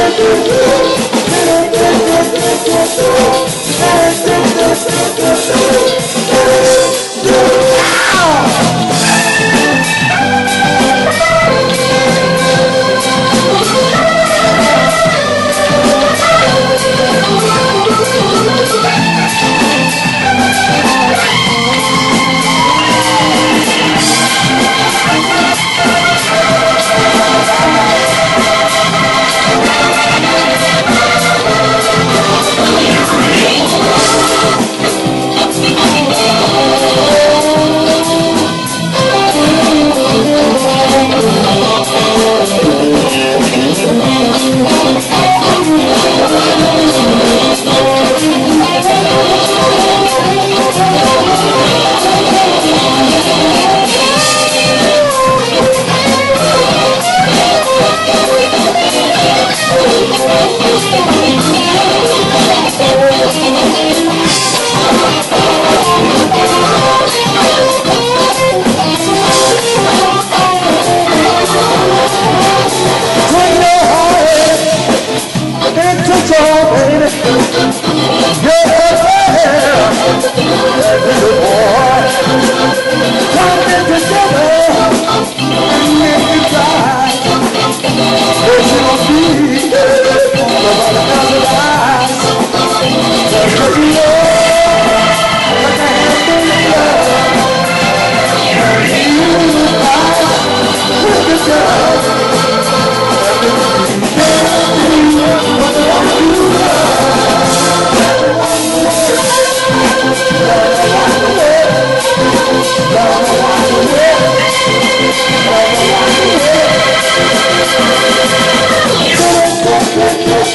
Thank you.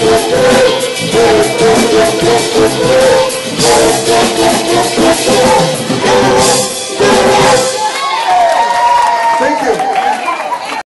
Gracias.